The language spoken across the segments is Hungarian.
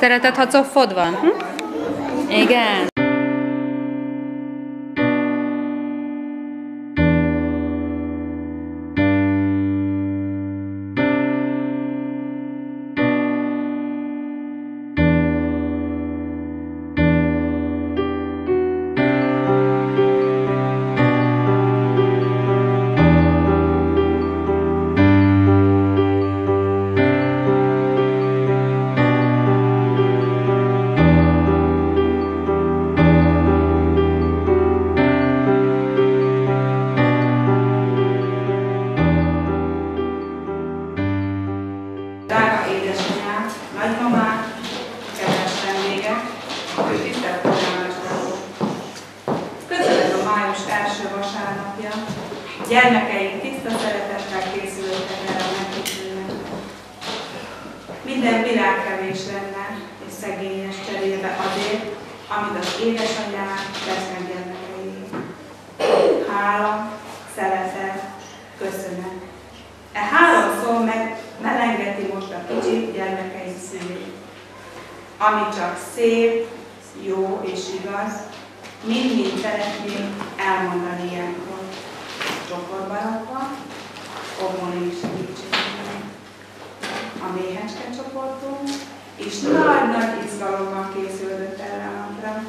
Szereted, ha coffod van? Hm? Igen. Gyermekeink tiszta szeretettel készültek erre a megkísérletre. Minden világ kevés lenne, és szegényes cserébe azért, amit az édesanyák tesznek gyermekeiért. Hála, szeretet, köszönet. E három szó meg melengeti most a kicsi gyermekeink szívét. Ami csak szép, jó és igaz, mind-mind szeretnénk elmondani ilyenkor. Rakva, obmonék segítségével. A méhecske csoportunk és nagy-nagy izgalommal készülött erre a napra,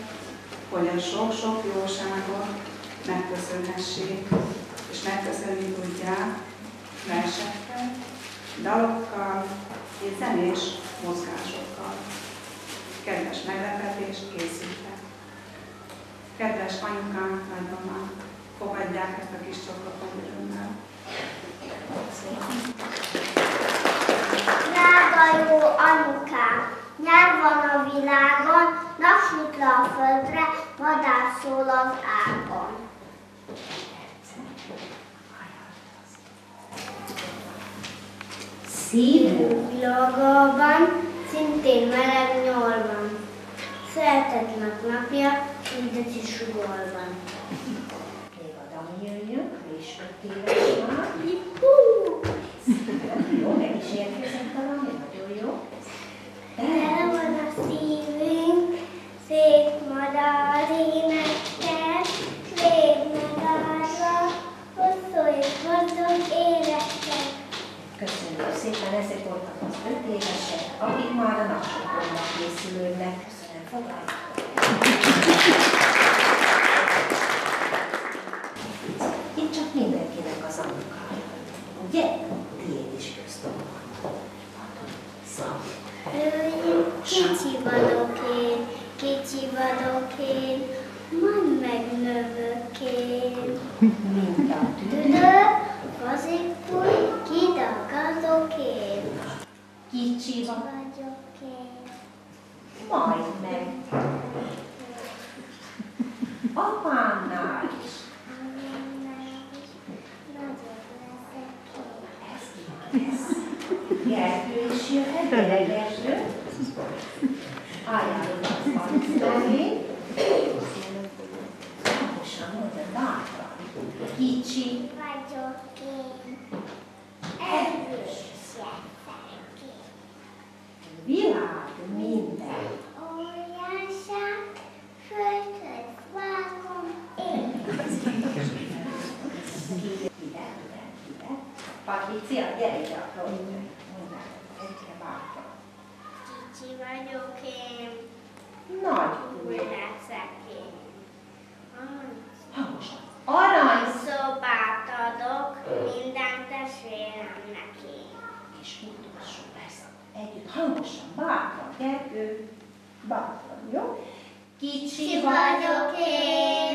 hogy a sok-sok jóságot megköszönhessék, és megköszönni tudják versekkel, dalokkal és zenés mozgásokkal. Kedves meglepetést készültek. Kedves anyukám, nagymamám, fogadják ezt a kis csokrot örömmel. Drága jó anyukám, nyár van a világon, nap süt le a földre, madár szól az ágon. Szívő világában, szintén meleg nyolban. Szeretetnek napja, kis sugorban. Meg is érkezett valami, nagyon jó. Tele a szívünk, szép madár énekkel, szép madárra, hosszú és gazdag életek. Köszönjük szépen, ezek voltak az öt évesek, akik már a napsokornak készülődnek. Köszönöm, fogadjuk. Kicsi vagyok én, kicsi vagyok én, majd megnövök én. Mint a. Tüdő, gazikúj, kidagazok én. Kicsi Vagyok én. majd meg. Apámnál is. Gergő is jöhet, gyere ali Én. Hangosan. Arany Szobát adok minden testvéremnek én. és utolsó lesz. Együtt hangosan, bátran, Gergő, bátran, jó? Kicsi Ki vagyok én,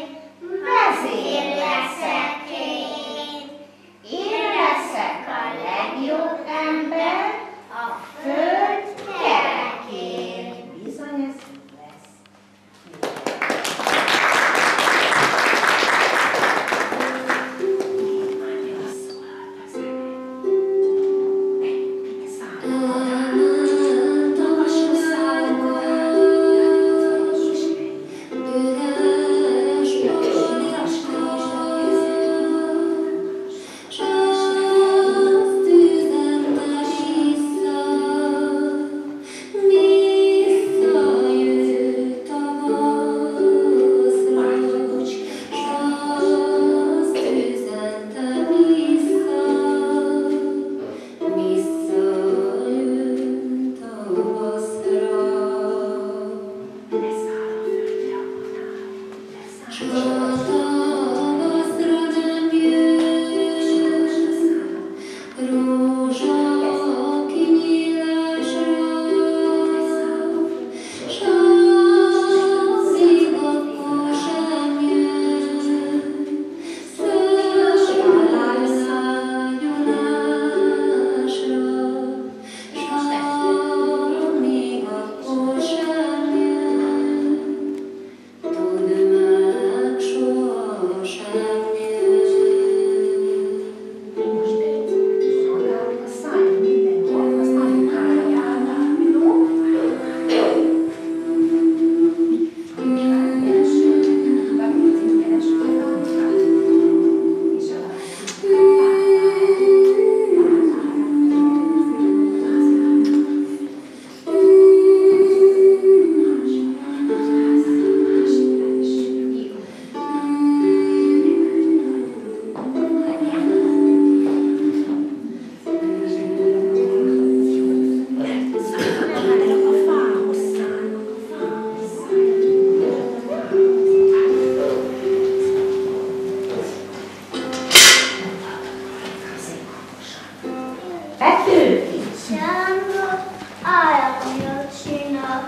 fekvő? Sándor aranyot csinok.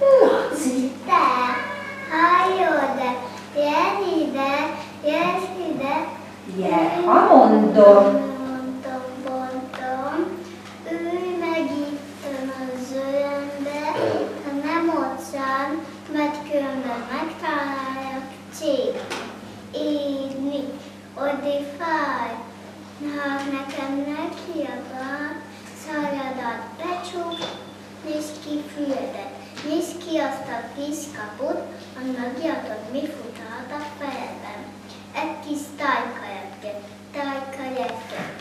Laci. Te, hát halljó, de jöjj ide, jöjj ide. Je, ha mondom. mert különben megtalálják cég. Így, oddi. Na, nekem neki a gab, szaladat becsuk, nézd ki fürdet, nézd ki azt a kis annak gyatod, mi a fejedben. Egy kis tájka lepke.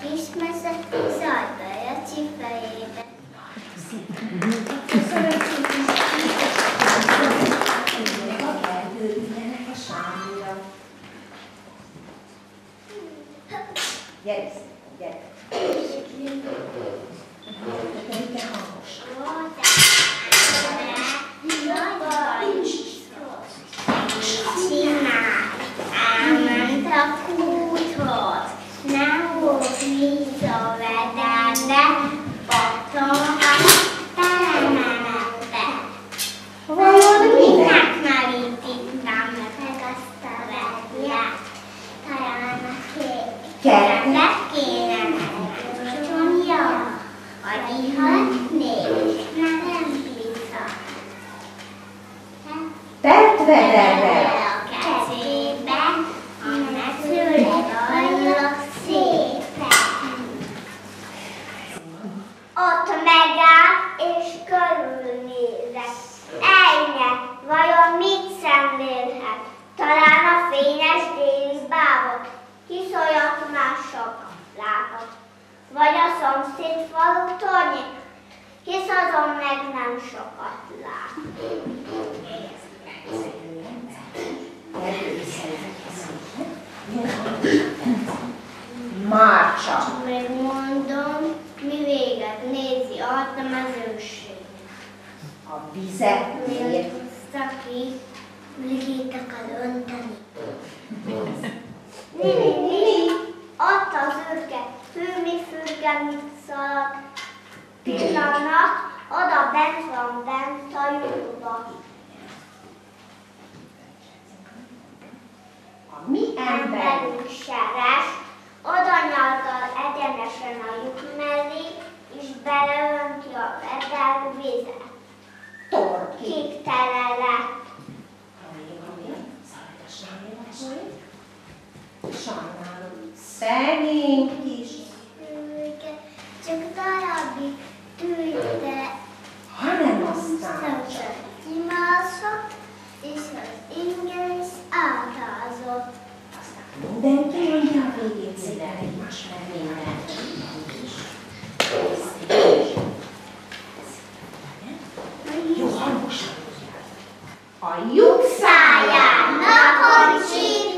Szekír. Szakír. Ligit akar önteni. Nini, nini, ott az ürge, fürmi fürge, mit szalad. Pillanat, oda bent van bent a lyukba. A lyuk szájának a csin